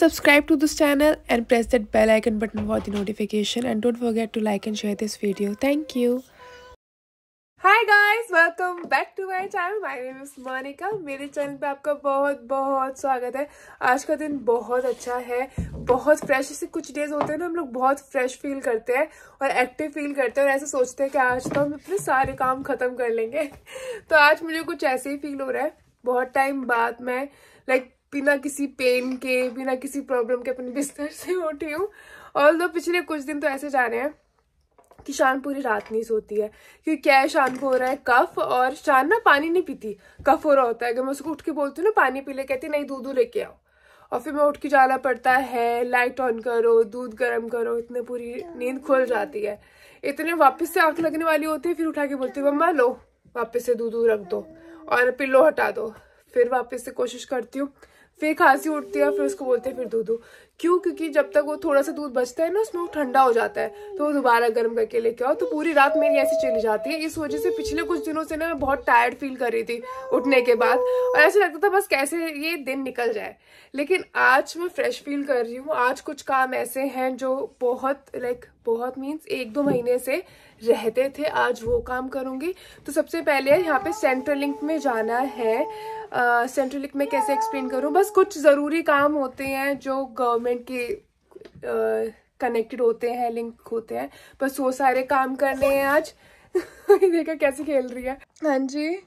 subscribe to this channel and press that bell icon button for the notification and don't forget to like and share this video. Thank you. Hi guys welcome back to my channel my name is Monika मेरे channel पे आपका बहुत बहुत स्वागत है। आज का दिन बहुत अच्छा है। बहुत फ्रेश ऐसे कुछ डेज़ होते हैं ना, हम लोग बहुत फ्रेश फील करते हैं और एक्टिव फील करते हैं और ऐसे सोचते हैं कि आज तो हम अपने सारे काम खत्म कर लेंगे। तो आज मुझे कुछ ऐसे ही फील हो रहा है। बहुत टाइम बाद मैं लाइक बिना किसी पेन के, बिना किसी प्रॉब्लम के अपने बिस्तर से उठी हूँ। और तो पिछले कुछ दिन तो ऐसे जा रहे हैं कि शान पूरी रात नहीं सोती है। क्योंकि क्या है शान को हो रहा है कफ और शान ना पानी नहीं पीती। कफ हो रहा होता है। अगर मैं उसको उठ के बोलती हूँ ना, पानी पी ले, कहती नहीं, दूध लेके आओ। और फिर मैं उठ के जाना पड़ता है लाइट ऑन करो, दूध गर्म करो, इतने पूरी नींद खुल जाती है। इतने वापस से आँख लगने वाली होती है, फिर उठा के बोलती हूँ, मम्मा, लो, वापस से दूध रख दो और पिल्लो हटा दो। फिर वापस से कोशिश करती हूँ फिर खांसी उठती है, फिर उसको बोलते हैं, फिर दूध दो क्यों? क्योंकि जब तक वो थोड़ा सा दूध बचता है ना, उसमें वो ठंडा हो जाता है तो वो दोबारा गर्म करके लेके आओ। तो पूरी रात मेरी ऐसी चली जाती है। इस वजह से पिछले कुछ दिनों से ना मैं बहुत टायर्ड फील कर रही थी उठने के बाद। और ऐसा लगता था बस कैसे ये दिन निकल जाए। लेकिन आज मैं फ्रेश फील कर रही हूँ। आज कुछ काम ऐसे हैं जो बहुत लाइक बहुत मीन्स एक दो महीने से रहते थे आज वो काम करूँगी। तो सबसे पहले यहाँ पे सेंट्रल लिंक में जाना है। सेंट्रल लिंक में कैसे एक्सप्लेन करूँ? बस कुछ ज़रूरी काम होते हैं जो गवर्नमेंट के कनेक्टेड होते हैं लिंक होते हैं। बस वो सारे काम करने हैं आज। देखा कैसे खेल रही है। हाँ जी।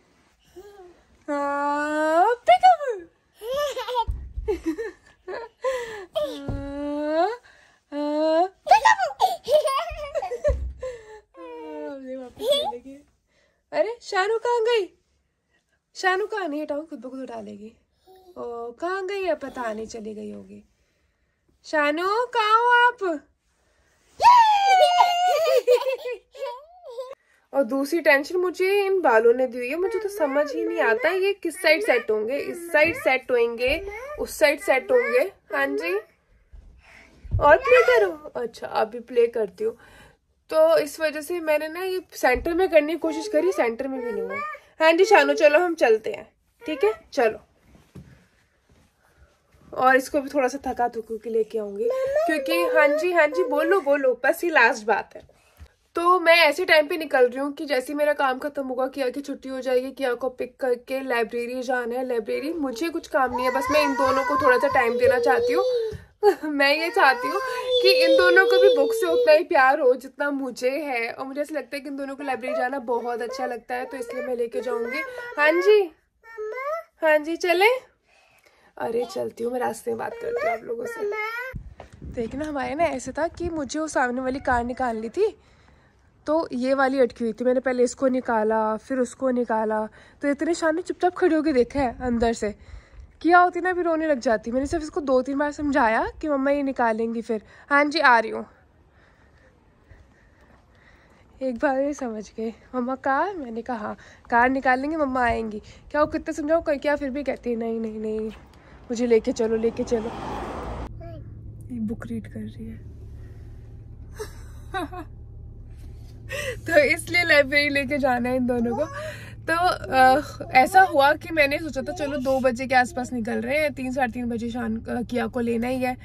हाँ अरे शानू कहाँ गई? शानू कहाँ? नहीं हटाऊ खुद ब उठा लेगी ओ, कहाँ गई है? पता नहीं, चली गई होगी। शानू कहाँ हो आप? और दूसरी टेंशन मुझे इन बालों ने दी हुई है। मुझे तो समझ ही नहीं आता ये किस साइड सेट होंगे। इस साइड सेट होंगे, उस साइड सेट होंगे। हाँ जी। और प्ले करो। अच्छा अभी प्ले करती हूँ। तो इस वजह से मैंने ना ये सेंटर में करने की कोशिश करी सेंटर में भी नहीं हुआ। हाँ जी, शानू, चलो हम चलते हैं। ठीक है? चलो। और इसको भी थोड़ा सा थका थकू के लेके आऊँगी। क्योंकि हाँ जी हाँ जी, बोलो बोलो, बस ही लास्ट बात है। तो मैं ऐसे टाइम पे निकल रही हूँ कि जैसे मेरा काम खत्म होगा किया की छुट्टी हो जाएगी किया को पिक करके लाइब्रेरी जाना है। लाइब्रेरी मुझे कुछ काम नहीं है, बस मैं इन दोनों को थोड़ा सा टाइम देना चाहती हूँ। मैं ये चाहती हूँ कि इन दोनों को भी बुक से उतना ही प्यार हो जितना मुझे है। और मुझे ऐसा लगता है कि इन दोनों को लाइब्रेरी जाना बहुत अच्छा लगता है तो इसलिए मैं लेके जाऊँगी। हाँ जी। हाँ जी, चले। अरे, चलती हूँ मैं, रास्ते में बात करती हूँ आप लोगों से। देखना, हमारे ना ऐसे था कि मुझे वो सामने वाली कार निकालनी थी तो ये वाली अटकी हुई थी। मैंने पहले इसको निकाला, फिर उसको निकाला तो इतने शान ने चुपचाप खड़े होकर देखा है अंदर से। किया होती ना, फिर रोने लग जाती। मैंने सिर्फ़ इसको दो तीन बार समझाया कि मम्मा ये निकालेंगी फिर। हाँ जी, आ रही हूँ। एक बार ये समझ गए। मम्मा, कार? मैंने कहा हाँ कार निकालेंगे, मम्मा आएँगी। क्या वो कितने समझाओ क्या? फिर भी कहती है, नहीं नहीं नहीं। मुझे लेके चलो लेके चलो। ये बुक रीड कर रही है। तो इसलिए लाइब्रेरी लेके जाना है इन दोनों को। तो आ, ऐसा हुआ कि मैंने सोचा था चलो दो बजे के आसपास निकल रहे हैं तीन साढ़े तीन बजे शान किया को लेना ही है।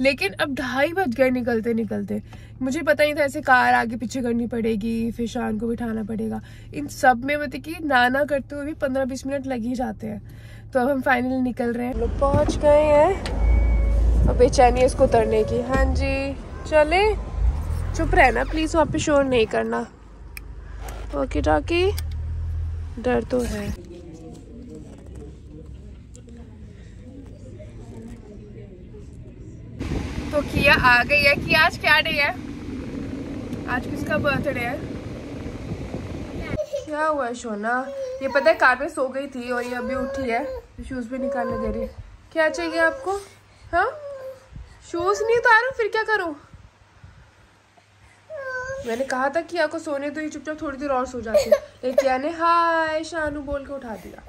लेकिन अब ढाई बज गए निकलते निकलते। मुझे पता नहीं था ऐसे कार आगे पीछे करनी पड़ेगी फिर शान को बिठाना पड़ेगा। इन सब में मतलब कि नाना करते हुए भी पंद्रह बीस मिनट लग ही जाते हैं। तो अब हम फाइनली निकल रहे हैं। लोग पहुँच गए हैं। अब बेचैनी है इसको उतरने की। हाँ जी चले। चुप रहना प्लीज़ वहाँ पे शोर नहीं करना। ओके टाकी डर तो है। तो किया आ गई है कि आज क्या डे है? आज किसका बर्थडे है? क्या हुआ सोना ये पता है कार में सो गई थी और ये अभी उठी है। शूज़ भी निकालने दे रही क्या चाहिए आपको? हाँ? शूज़ नहीं उतारू, फिर क्या करूँ? मैंने कहा था किया को सोने तो ये चुपचाप थोड़ी देर और सो जाती लेकिन ने हाय शानू बोल के उठा दिया।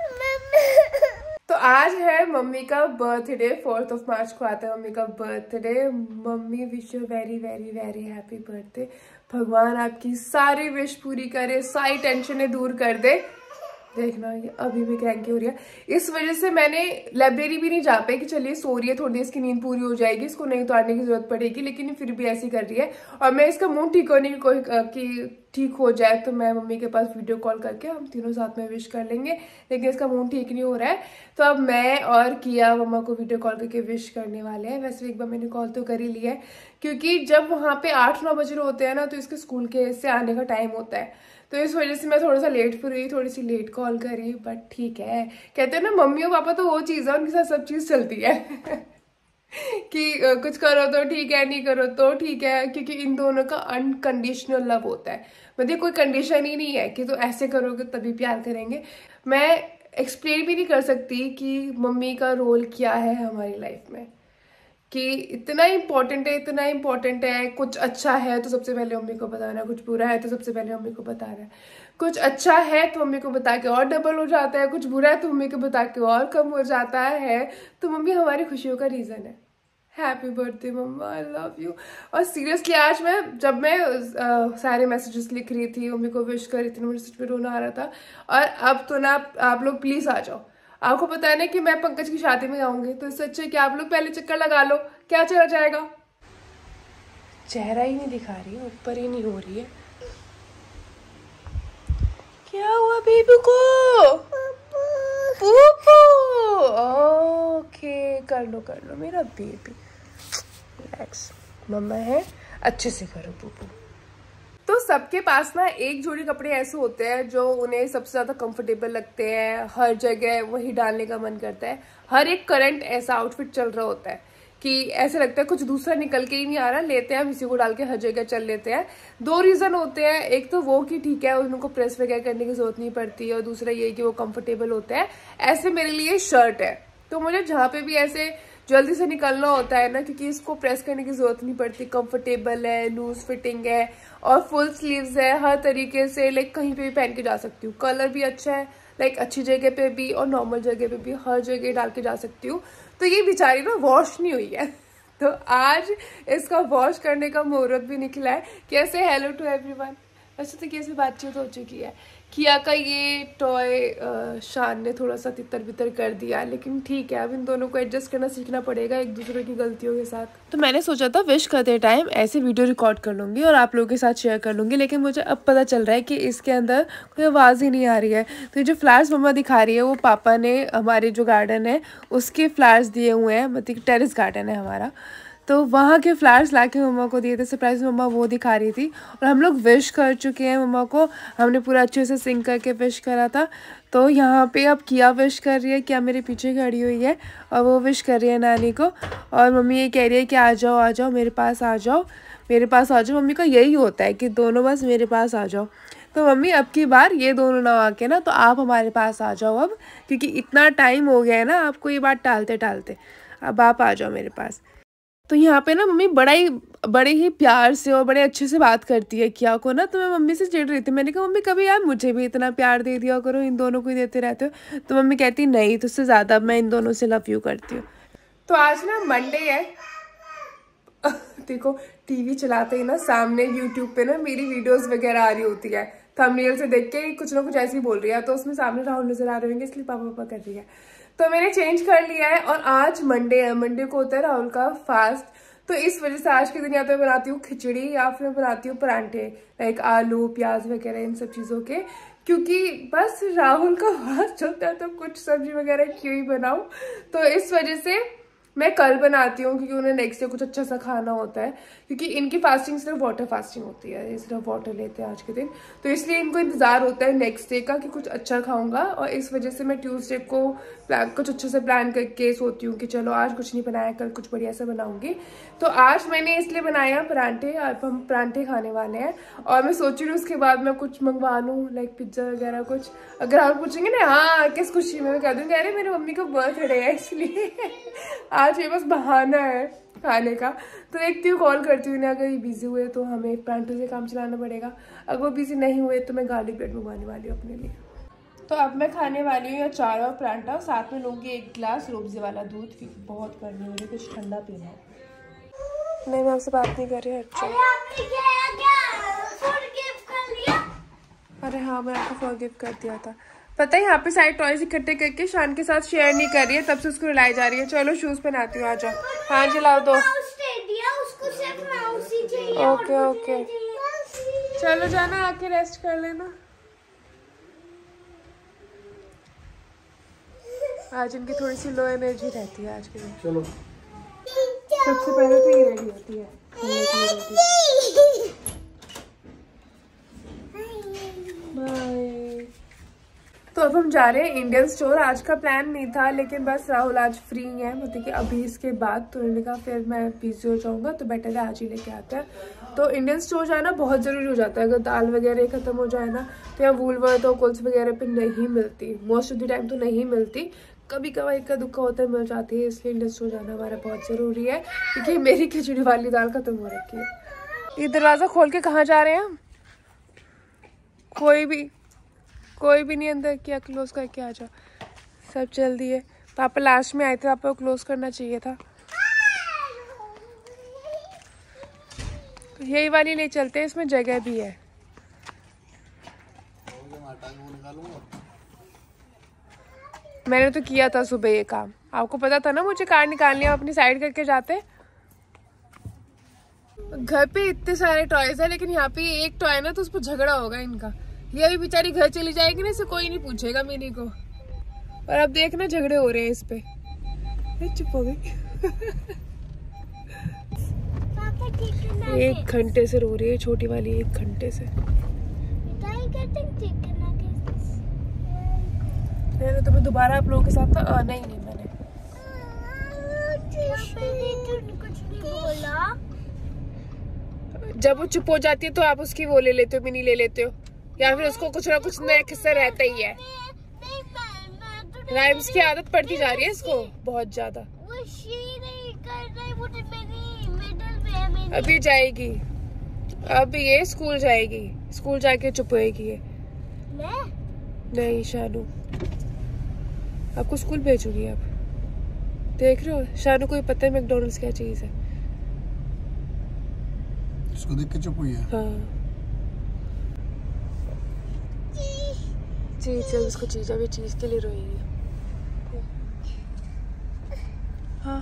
तो आज है मम्मी का बर्थडे फोर्थ ऑफ़ मार्च को आता है मम्मी का birthday. Mummy wish you very very very happy birthday भगवान आपकी सारी विश पूरी करे सारी टेंशन दूर कर दे। देखना, ये अभी भी क्रैंकी हो रही है। इस वजह से मैंने लाइब्रेरी भी नहीं जा पाई कि चलिए सो रही है, थोड़ी देर इसकी नींद पूरी हो जाएगी, इसको नहीं उतारने की ज़रूरत पड़ेगी, लेकिन फिर भी ऐसी कर रही है। और मैं इसका मुँह ठीक होने की कोई कि ठीक हो जाए तो मैं मम्मी के पास वीडियो कॉल करके हम तीनों साथ में विश कर लेंगे, लेकिन इसका मुँह ठीक नहीं हो रहा है। तो अब मैं और किया, मम्मा को वीडियो कॉल करके विश करने वाले हैं। वैसे एक बार मैंने कॉल तो कर ही लिया है, क्योंकि जब वहाँ पे आठ नौ बजे होते हैं ना तो इसके स्कूल के से आने का टाइम होता है। तो इस वजह से मैं थोड़ा सा लेट फिर हुई थोड़ी सी लेट कॉल करी बट ठीक है। कहते हैं ना, मम्मी और पापा तो वो चीज़ है उनके साथ सब चीज़ चलती है। कि कुछ करो तो ठीक है, नहीं करो तो ठीक है, क्योंकि इन दोनों का अनकंडीशनल लव होता है। मतलब कोई कंडीशन ही नहीं है कि तो ऐसे करोगे तभी प्यार करेंगे। मैं एक्सप्लेन भी नहीं कर सकती कि मम्मी का रोल क्या है हमारी लाइफ में। कि इतना इम्पोर्टेंट है इतना इम्पोर्टेंट है कुछ अच्छा है तो सबसे पहले मम्मी को बताना कुछ बुरा है तो सबसे पहले मम्मी को बताना। है कुछ अच्छा है तो मम्मी को बता के और डबल हो जाता है कुछ बुरा है तो मम्मी को बता के और कम हो जाता है। तो मम्मी हमारी खुशियों का रीज़न है। Happy birthday mamma I love you और सीरियसली आज मैं जब मैं आ, सारे मैसेजेस लिख रही थी मम्मी को विश कर रही थी मुझे सच में रोना आ रहा था। और अब तो ना आप लोग प्लीज़ आ जाओ। आपको पता है ना कि मैं पंकज की शादी में आऊँगी तो इससे अच्छा कि आप लोग पहले चक्कर लगा लो। क्या चला जाएगा? चेहरा ही नहीं दिखा रही, ऊपर ही नहीं हो रही है। क्या हुआ बेबी को? ओके कर लो कर लो, मेरा बेबी रिलैक्स मम्मा है, अच्छे से करो, पूपू। तो सबके पास ना एक जोड़ी कपड़े ऐसे होते हैं जो उन्हें सबसे ज़्यादा कंफर्टेबल लगते हैं। हर जगह वही डालने का मन करता है। हर एक करंट ऐसा आउटफिट चल रहा होता है कि ऐसे लगता है कुछ दूसरा निकल के ही नहीं आ रहा। लेते हैं, हम इसी को डाल के हर जगह चल लेते हैं। दो रीजन होते हैं। एक तो वो कि ठीक है उनको प्रेस वगैरह करने की ज़रूरत नहीं पड़ती और दूसरा ये कि वो कंफर्टेबल होते हैं। ऐसे मेरे लिए शर्ट है। तो मुझे जहाँ पे भी ऐसे जल्दी से निकलना होता है ना, क्योंकि इसको प्रेस करने की ज़रूरत नहीं पड़ती। कंफर्टेबल है लूज फिटिंग है, और फुल स्लीव्स है, हर तरीके से लाइक कहीं पे भी पहन के जा सकती हूँ। कलर भी अच्छा है लाइक अच्छी जगह पे भी और नॉर्मल जगह पे भी हर जगह डाल के जा सकती हूँ। तो ये बेचारी ना वॉश नहीं हुई है। तो आज इसका वॉश करने का मुहूर्त भी निकला है। कैसे? हेलो टू एवरीवन वैसे तो कैसे बातचीत हो चुकी है। किया का ये टॉय शान ने थोड़ा सा तितर बितर कर दिया, लेकिन ठीक है, अब इन दोनों को एडजस्ट करना सीखना पड़ेगा एक दूसरे की गलतियों के साथ। तो मैंने सोचा था विश करते टाइम ऐसे वीडियो रिकॉर्ड कर लूँगी और आप लोगों के साथ शेयर कर लूँगी, लेकिन मुझे अब पता चल रहा है कि इसके अंदर कोई आवाज़ ही नहीं आ रही है। तो जो फ्लावर्स मम्मा दिखा रही है, वो पापा ने, हमारे जो गार्डन है, उसके फ्लावर्स दिए हुए हैं मतलब टेरिस गार्डन है हमारा। तो वहाँ के फ्लावर्स ला के मम्मा को दिए थे सरप्राइज़ मम्मा वो दिखा रही थी। और हम लोग विश कर चुके हैं मम्मा को, हमने पूरा अच्छे से सिंग करके विश करा था। तो यहाँ पे अब किया विश कर रही है, क्या मेरे पीछे खड़ी हुई है? और वो विश कर रही है नानी को। और मम्मी ये कह रही है कि आ जाओ आ जाओ, मेरे पास आ जाओ, मेरे पास आ जाओ। मम्मी का यही होता है कि दोनों बस मेरे पास आ जाओ। तो मम्मी, अब की बार ये दोनों ना आके ना तो आप हमारे पास आ जाओ अब, क्योंकि इतना टाइम हो गया है ना आपको ये बात टालते टालते अब आप आ जाओ मेरे पास। तो यहाँ पे ना मम्मी बड़ा ही, बड़े ही प्यार से और बड़े अच्छे से बात करती है, किया को ना तो मैं मम्मी से चिड़ रही थी। मैंने कहा, मम्मी, कभी यार मुझे भी इतना प्यार दे दिया करो, इन दोनों को ही देते रहते हो। तो मम्मी कहती, नहीं तो उससे ज़्यादा मैं इन दोनों से लव यू करती हूँ। तो आज ना मंडे है। देखो, टीवी चलाते ही ना सामने यूट्यूब पे ना मेरी वीडियोस वगैरह आ रही होती है। थंबनेल से देख के कुछ ना कुछ ऐसे बोल रही है तो उसमें सामने राहुल नज़र आ रहे होंगे, इसलिए पापा पापा कर रही है। तो मैंने चेंज कर लिया है, और आज मंडे है। मंडे को होता है राहुल का फास्ट तो इस वजह से आज के दिन या तो मैं बनाती हूँ खिचड़ी, या फिर बनाती हूँ परांठे लाइक आलू, प्याज वगैरह, इन सब चीज़ों के। क्योंकि बस राहुल का फास्ट होता है तो कुछ सब्ज़ी वगैरह क्यों ही बनाऊँ। तो इस वजह से मैं कल बनाती हूँ क्योंकि उन्हें नेक्स्ट डे कुछ अच्छा सा खाना होता है, क्योंकि इनकी फास्टिंग सिर्फ़ वाटर फास्टिंग होती है, ये सिर्फ़ वाटर लेते हैं आज के दिन। तो इसलिए इनको इंतज़ार होता है नेक्स्ट डे का कि कुछ अच्छा खाऊँगा और इस वजह से मैं ट्यूसडे को प्लान कुछ अच्छे से प्लान करके सोती हूँ कि चलो आज कुछ नहीं बनाया, कल कुछ बढ़िया से बनाऊँगी। तो आज मैंने इसलिए बनाया, परांठे, अब हम परांठे खाने वाले हैं और मैं सोच रही हूँ उसके बाद मैं कुछ मंगवा लूँ लाइक पिज़्ज़ा वगैरह कुछ। अगर आप पूछेंगे ना हाँ किस खुशी में? मैं कह दूँगी, अरे, मेरी मम्मी का बर्थडे है इसलिए आज ये बस बहाना है खाने का। तो देखती हूँ कॉल करती हूँ अगर ये बिज़ी हुए तो हमें पैंटों से काम चलाना पड़ेगा। अगर वो बिज़ी नहीं हुए तो मैं गार्लिक ब्रेड मंगवाने वाली हूँ अपने लिए। तो अब मैं खाने वाली हूँ चार और परांठा। साथ में लूँगी एक गिलास रोबजे वाला दूध क्योंकि बहुत गर्मी हो रही कुछ ठंडा पीना है। नहीं मैं आपसे बात नहीं कर रही अच्छा अरे हाँ मैं आपको फॉर गिफ्ट कर दिया था। पता है यहाँ पे सारे टॉयज इकट्ठे करके शान के साथ शेयर नहीं कर रही है तब से उसको रुलाई जा रही है। चलो शूज़ पहनाती हूँ आ जाओ। हाँ चलाओ दो। ओके ओके चलो जाना आके रेस्ट कर लेना। आज इनकी थोड़ी सी लो एनर्जी रहती है आज के दिन। चलो। सबसे पहले तो ये रेडी होती है। बाय तो अब हम जा रहे हैं इंडियन स्टोर आज का प्लान नहीं था, लेकिन बस राहुल आज फ्री है। मतलब कि अभी इसके बाद तो उन्होंने कहा, फिर मैं बिज़ी हो जाऊँगा तो बेटर है, आज ही लेके आते हैं। तो इंडियन स्टोर जाना बहुत ज़रूरी हो जाता है। अगर दाल वगैरह ख़त्म हो जाए ना तो यहाँ वूलवर्थ और कुल्स वगैरह पर नहीं मिलती। मोस्ट ऑफ़ द टाइम तो नहीं मिलती। कभी कभार इक्का दुक्का होता है, मिल जाती है, इसलिए इंडियन स्टोर जाना हमारा बहुत ज़रूरी है। क्योंकि मेरी खिचड़ी वाली दाल ख़त्म हो रखी है। ये दरवाज़ा खोल के कहाँ जा रहे हैं कोई भी कोई भी नहीं अंदर किया क्लोज करके आ जाओ। सब जल्दी है। पापा लास्ट में आए थे, पापा को क्लोज करना चाहिए था। यही वाली ले चलते हैं इसमें जगह भी है। मैंने तो किया था सुबह ये काम। आपको पता था ना, मुझे कार निकालनी है अपनी साइड करके जाते। घर पे इतने सारे टॉयज है, लेकिन यहाँ पे एक टॉय ना तो उस पर झगड़ा होगा इनका। ये अभी बेचारी घर चली जाएगी ना इसे कोई नहीं पूछेगा मिनी को। और अब देखना झगड़े हो रहे हैं इस पे। चुप हो गई। एक घंटे से रो रही है छोटी वाली एक घंटे से। मैंने तुम्हें दोबारा आप लोगों के साथ तो आना ही नहीं मैंने। जब वो चुप हो जाती है तो आप उसकी वो ले लेते हो मिनी ले लेते हो। या फिर उसको कुछ ना कुछ नया किस्सा रहता ही है। राइम्स की आदत पड़ती जा रही है इसको बहुत ज़्यादा। अभी जाएगी। अब ये स्कूल जाएगी। स्कूल जाके चुप होएगी ये। नहीं शानू। आपको स्कूल भेजूँगी अब। देख रहे हो शानू को ही पता है मैकडोनल्ड्स क्या चीज़ है। इसको देख के चुप हुई है? हाँ। जी चल उसको चीज़ अभी चीज़ के लिए रोएगी हाँ।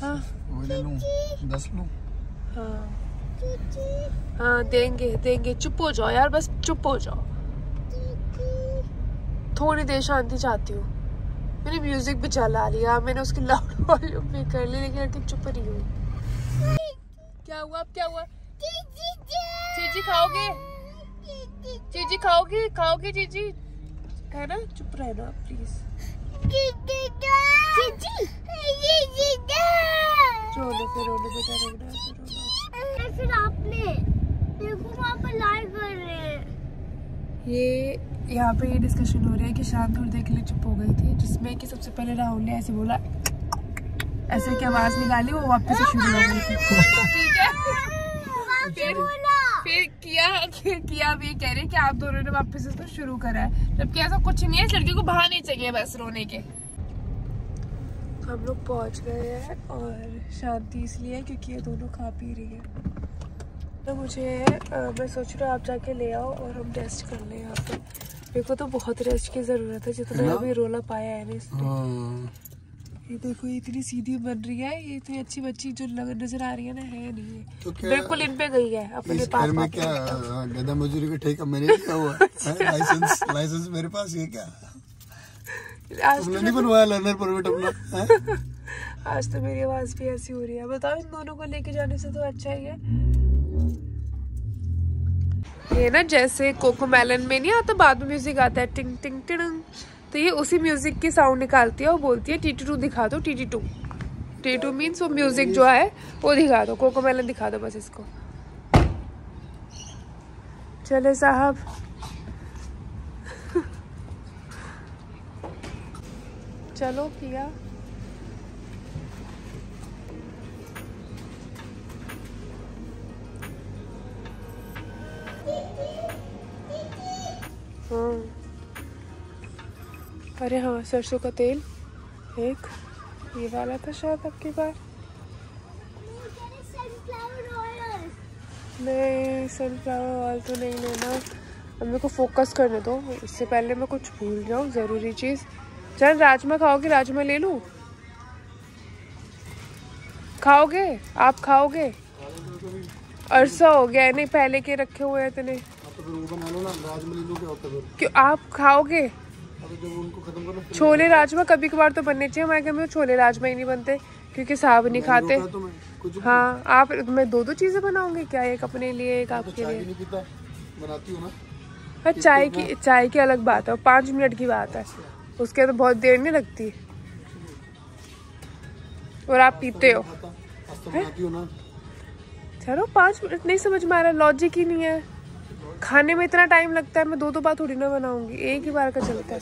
हाँ वो ले लूँ दस लूँ? हाँ। हाँ देंगे देंगे। चुप हो जाओ यार बस चुप हो जाओ। थोड़ी देर शांति चाहती हूँ। मैंने म्यूज़िक भी चला लिया मैंने उसकी लाउड वॉल्यूम भी कर ली लेकिन अभी चुप रही हुई क्या हुआ अब क्या हुआ? चीजी खाओगे? चीजी खाओगे? खाओगे चीजी? है ना चुप रहना प्लीज़ रोलो फिर रोलो बेटा रोना फिर आपने देखो वहाँ पर लाइव कर रहे हैं ये यहाँ पे ये डिस्कशन हो रही है कि शाम थोड़ी देर के लिए चुप हो गई थी जिसमें कि सबसे पहले राहुल ने ऐसे बोला ऐसे की आवाज़ निकाली वो वापस से शुरू हो गई थी ठीक है किया फिर किया अब ये कह रहे कि आप दोनों ने वापस इसको शुरू करा है। जबकि ऐसा कुछ नहीं है इस लड़के को बहाने चाहिए बस रोने के। हम लोग पहुँच गए हैं और शांति इसलिए है क्योंकि ये दोनों खा पी रही है। तो मुझे आ, मैं सोच रहा हूँ आप जाके ले आओ और हम रेस्ट कर लें यहाँ पे। मेरे को तो बहुत रेस्ट की ज़रूरत है जितना? अभी रोला पाया है ना हाँ। ये देखो ये इतनी सीधी बन रही है ये इतनी अच्छी बच्ची जो लग, नज़र आ रही है ना है नहीं। तो बिल्कुल इन पे गई है अपने इस घर में क्या गधा मजदूरी का ठेका मैंने लिया हुआ? लाइसेंस लाइसेंस मेरे पास है क्या? आज तुमने तो, नहीं बनवाया लर्नर परमिट अपना आज तो मेरी आवाज़ भी ऐसी हो रही है। बताओ इन दोनों को लेके जाने से तो अच्छा ही है। ये ना जैसे कोको मेलन में नहीं आता बाद में म्यूज़िक आता है टिंग टिंग टिंग। तो ये उसी म्यूज़िक की साउंड निकालती है और बोलती है टी टू दिखा दो T two T two means वो म्यूज़िक जो है, वो दिखा दो कोको मेलन दिखा दो बस इसको। चले साहब। चलो किया। अरे हाँ सरसों का तेल। एक ये वाला था शायद आपकी बार नहीं सनफ्लावर ऑयल तो नहीं लेना। अब मेरे को फोकस करने दो। इससे पहले मैं कुछ भूल जाऊँ ज़रूरी चीज़। चल राजमा खाओगे? राजमा ले लूँ? खाओगे? आप खाओगे? अरसा हो गया है। नहीं पहले के रखे हुए हैं इतने। तो क्यों आप खाओगे? छोले राजमा कभी कभार तो बनने चाहिए। हमारे घर में तो छोले राजमा ही नहीं बनते क्योंकि साहब नहीं खाते। तो हाँ आप मैं दो दो चीज़ें बनाऊँगी क्या? एक अपने लिए एक तो आपके चाय लिए। बनाती हूँ ना। हाँ चाय की चाय की अलग बात है पाँच मिनट की बात है। उसके तो बहुत देर नहीं लगती। और आप पीते हो? चलो पाँच मिनट नहीं समझ में आ रहा लॉजिक ही नहीं है। खाने में इतना टाइम लगता है मैं दो दो बार थोड़ी ना बनाऊँगी। एक ही बार का चलता है।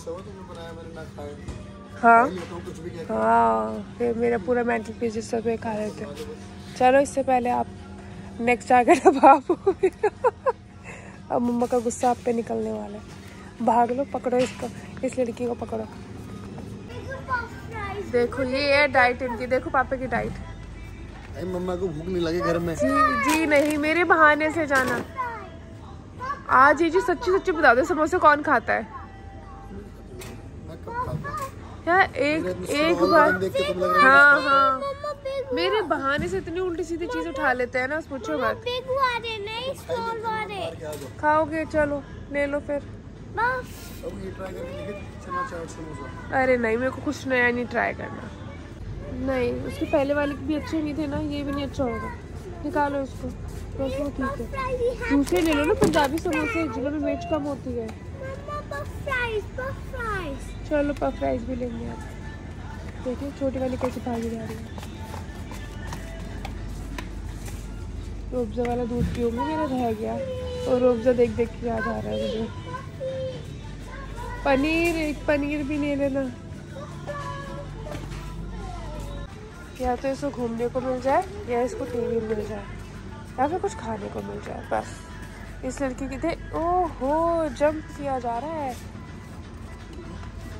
हाँ। हूँ फिर मेरा पूरा मेंटल पीस सब खा रहे थे। चलो इससे पहले आप नेक्स्ट आकर दबाव अब मम्मा का गुस्सा आप पे निकलने वाला है। भाग लो पकड़ो इसको इस लड़की को पकड़ो. देखो ये है डाइट इनकी। देखो पापा की डाइट मम्मा को भूख नहीं लगी घर में। जी जी नहीं मेरे बहाने से जाना। आज ये जी सच्ची सच्ची बता दो समोसे कौन खाता है? यार एक एक बार है। हाँ मेरे बहाने से इतनी उल्टी सीधी चीज़ उठा लेते हैं ना पूछो मत। दो खाओगे चलो ले लो फिर। अरे नहीं मेरे को कुछ नया नहीं ट्राई करना। नहीं उसके पहले वाले भी अच्छे नहीं थे ना ये भी नहीं अच्छा होगा। निकालो इसको। ठीक है. दूसरे ले लो ना, पंजाबी समोसे, जिनमें मिर्च कम होती है. चलो पफ राइस भी लेंगे आप देखिए, छोटी वाली कैसे भागी जा रही है। रोबजा वाला दूध पीऊँगी मेरा रह गया। और रोबजा देख देख के याद आ रहा है मुझे। पनीर, एक पनीर भी ले लेना। या तो इसको घूमने को मिल जाए या इसको टीवी मिल जाए, या फिर कुछ खाने को मिल जाए, बस। इस लड़की की थे ओहो जंप किया जा रहा है।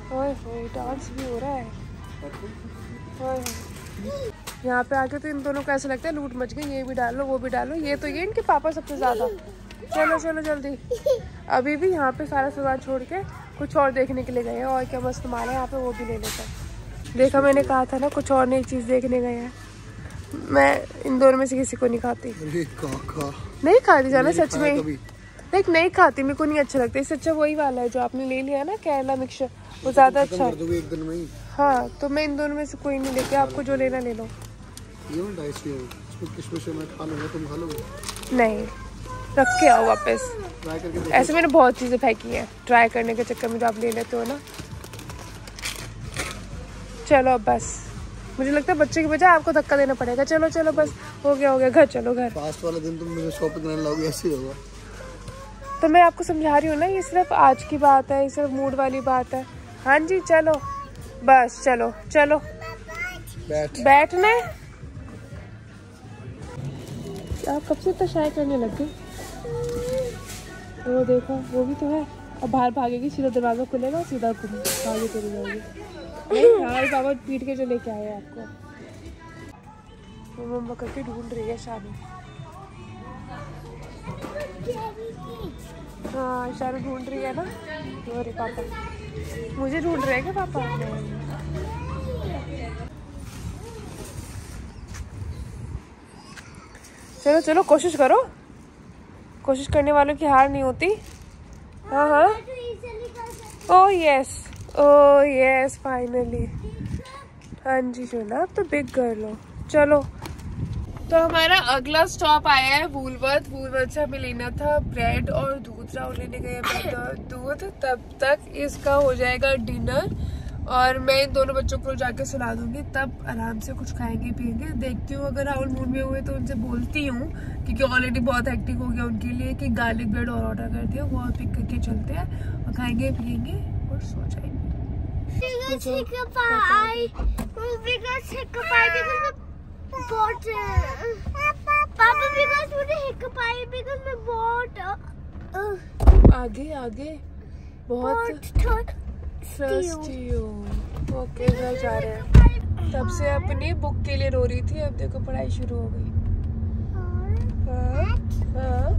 ओए होए डांस भी हो रहा है। ओए यहाँ पे आके तो इन दोनों को ऐसा लगता है लूट मच गई, ये भी डालो, वो भी डालो, ये तो ये इनके पापा सबसे ज़्यादा। चलो चलो, जल्दी। अभी भी यहाँ पे सारा सामान छोड़ के कुछ और देखने के लिए गए हैं और क्या मस्त है, यहाँ पे वो भी ले लेते हैं। देखा मैंने कहा था ना कुछ और नई चीज़ देखने गए हैं। मैं इन दोनों में से किसी को नहीं खाती। नहीं खाती जाना सच में। देख नहीं खाती मेरे को नहीं अच्छा लगता। इससे अच्छा वही वाला है जो आपने ले लिया ना केरला मिक्सचर। वो ज़्यादा अच्छा है? तो मैं इन दोनों में से कोई नहीं लेती आपको जो लेना ले लो। नहीं रख के आओ वापस। ऐसे मैंने बहुत चीज़ें फेंकी हैं। ट्राई करने के चक्कर में जो आप ले लेते हो ना चलो बस। मुझे लगता है बच्चे की बजाय आपको धक्का देना पड़ेगा। चलो चलो बस। हो गया हो गया। घर चलो घर। फास्ट वाला दिन तुम मुझे शॉपिंग करने लाओगे ऐसे ही होगा। तो मैं आपको समझा रही हूँ ना ये सिर्फ़ आज की बात है ये सिर्फ़ मूड वाली बात है। हाँ जी चलो। बस चलो चलो। बैठ। बैठने आप कब से तो शायद करने लग गए? वो देखो वो भी तो है। अब बाहर भागेगी सीधा दरवाज़ा खुलेगा, सीधा आगे चली नहीं हमारे पापा पीट के जो लेके आए आपको। मम्मा करके ढूंढ रही है शादी। हाँ शारू ढूंढ रही है ना? अरे पापा। मुझे ढूंढ रहे हैं क्या पापा? चलो चलो, कोशिश करो। कोशिश करने वालों की हार नहीं होती। Oh yes oh yes finally हाँ जी शोना अब तो बिग कर लो चलो। तो हमारा अगला स्टॉप आया है वूलवर्थ भूलवत से हमें लेना था ब्रेड और दूध। राहुल लेने गए दूध तब तक इसका हो जाएगा डिनर और मैं इन दोनों बच्चों को जाके सुला दूँगी तब आराम से कुछ खाएँगे पियेंगे। देखती हूँ अगर राहुल मूड में हुए तो उनसे बोलती हूँ क्योंकि ऑलरेडी बहुत हेक्टिक हो गया उनके लिए कि गार्लिक ब्रेड और ऑर्डर कर दिया वो पिक करके चलते हैं और खाएँगे पियेंगे और सो जाएँगे। Uh, आगे आगे। बहुत थर्स्टी हूँ ओके घर जा रहे हैं। तब से अपनी बुक के लिए रो रही थी अब देखो पढ़ाई शुरू हो गई। हाँ हाँ।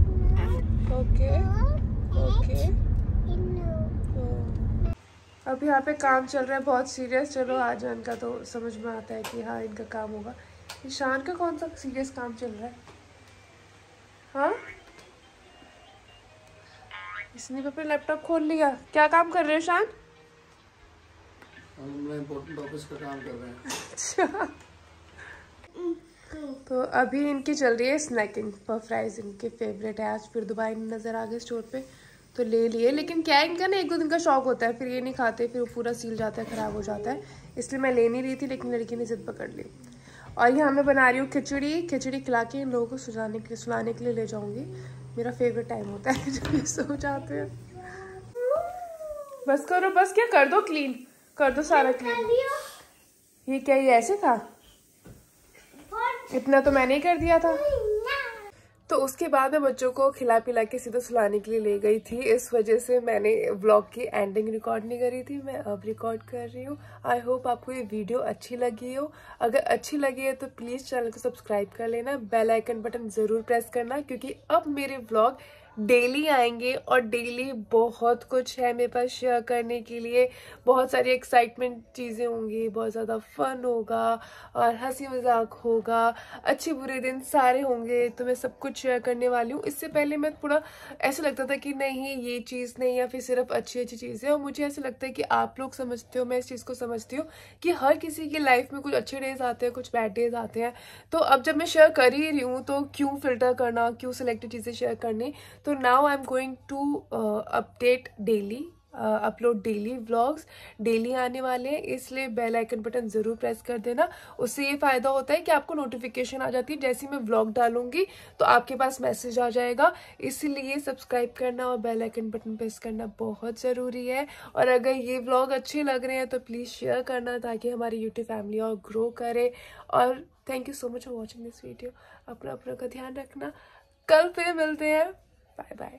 ओके ओके अब यहाँ पे काम चल रहा है बहुत सीरियस चलो आज इनका तो समझ में आता है कि हाँ इनका काम होगा। ईशान का कौन सा सीरियस काम चल रहा है? हाँ? इसने भी अपना लैपटॉप खोल लिया। क्या काम कर रहे हो ईशान? अच्छा। तो अभी इनकी चल रही है स्नैकिंग पर फ्राइज इनके फेवरेट है। आज फिर दोबारा नज़र आ गए स्टोर पे तो ले लिए। लेकिन क्या है, इनका ना एक दो दिन का शौक होता है, फिर ये नहीं खाते, फिर वो पूरा सील जाता है, ख़राब हो जाता है। इसलिए मैं ले नहीं रही थी, लेकिन लड़की ने जिद पकड़ ली। और यहाँ मैं बना रही हूँ खिचड़ी खिचड़ी खिला के इन लोगों को सुलाने के सुलाने के लिए ले जाऊँगी। मेरा फेवरेट टाइम होता है, जब ये सो जाते हैं। बस करो, बस क्या कर दो क्लीन कर दो सारा क्लीन ये क्या ये ऐसे था? इतना तो मैंने ही कर दिया था। तो उसके बाद मैं बच्चों को खिला पिला के सीधा सुलाने के लिए ले गई थी। इस वजह से मैंने व्लॉग की एंडिंग रिकॉर्ड नहीं करी थी। मैं अब रिकॉर्ड कर रही हूँ। आई होप आपको ये वीडियो अच्छी लगी हो। अगर अच्छी लगी है तो प्लीज़ चैनल को सब्सक्राइब कर लेना। बेल आइकन बटन ज़रूर प्रेस करना क्योंकि अब मेरे व्लॉग डेली आएँगे और डेली बहुत कुछ है मेरे पास शेयर करने के लिए। बहुत सारी एक्साइटमेंट चीज़ें होंगी, बहुत ज़्यादा फन होगा और हँसी मज़ाक होगा। अच्छे बुरे दिन सारे होंगे तो मैं सब कुछ शेयर करने वाली हूँ। इससे पहले मैं थोड़ा ऐसा लगता था कि नहीं, ये चीज़ नहीं या फिर सिर्फ़ अच्छी अच्छी चीज़ें और मुझे ऐसा लगता है कि आप लोग समझते हो, मैं इस चीज़ को समझती हूँ कि हर किसी की लाइफ में कुछ अच्छे डेज़ आते हैं, कुछ बैड डेज़ आते हैं। तो अब जब मैं शेयर कर ही रही हूँ तो क्यों फ़िल्टर करना, क्यों सिलेक्टेड चीज़ें शेयर करनी? तो now I am going to update daily upload daily vlogs daily आने वाले हैं, इसलिए बेल आइकन बटन ज़रूर प्रेस कर देना। उससे ये फ़ायदा होता है कि आपको नोटिफिकेशन आ जाती है, जैसे मैं व्लॉग डालूँगी तो आपके पास मैसेज आ जाएगा। इसलिए सब्सक्राइब करना और बेल आइकन बटन प्रेस करना बहुत ज़रूरी है। और अगर ये व्लॉग अच्छे लग रहे हैं तो प्लीज़ शेयर करना ताकि हमारी यूट्यूब फैमिली और ग्रो करे। और thank you so much for watching this video अपना अपना का ध्यान रखना। कल फिर मिलते हैं। Bye bye